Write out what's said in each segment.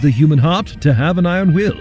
the human heart to have an iron will.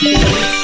Thank you.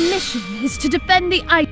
Mission is to defend the ice.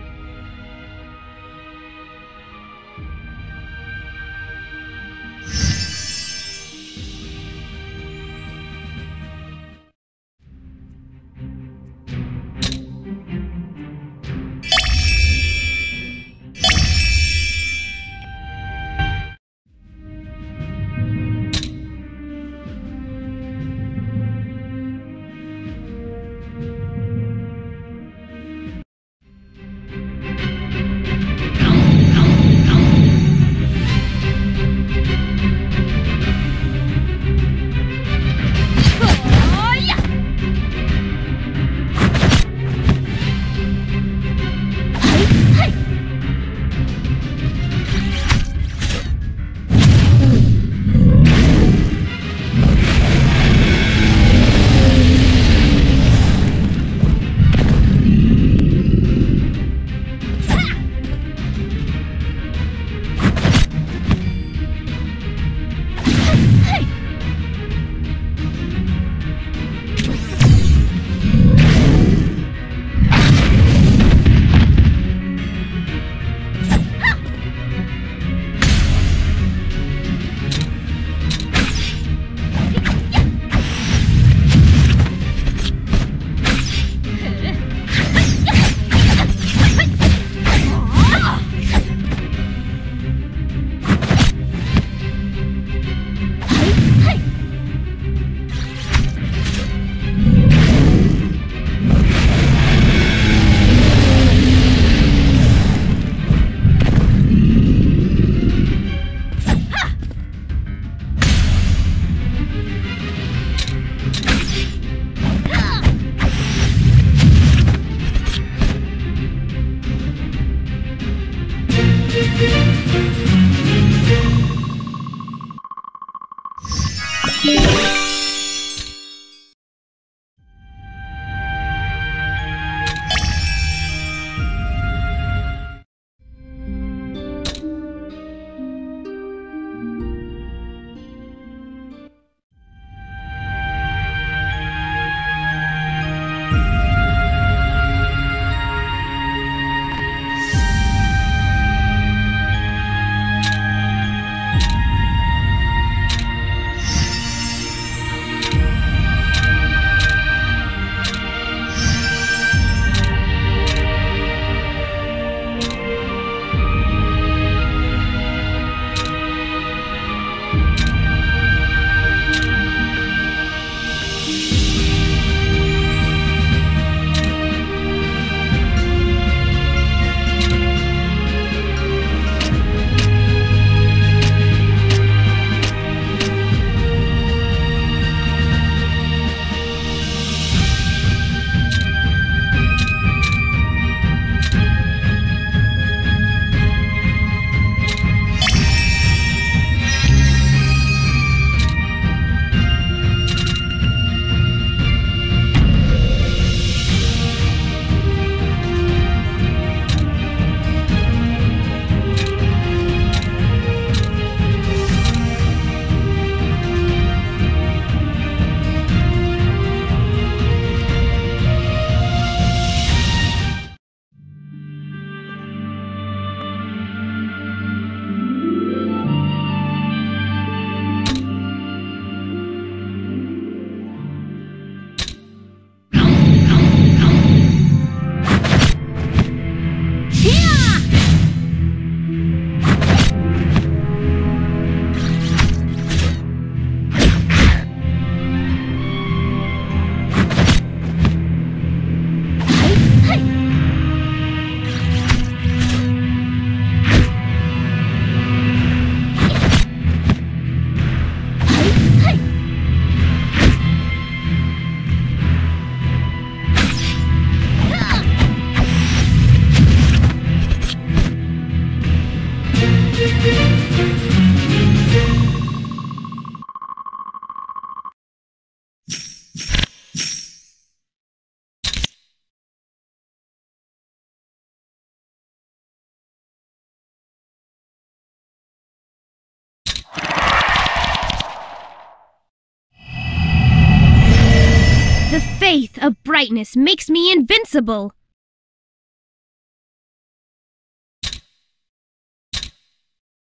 faith of brightness makes me invincible.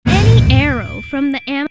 Any arrow from the am-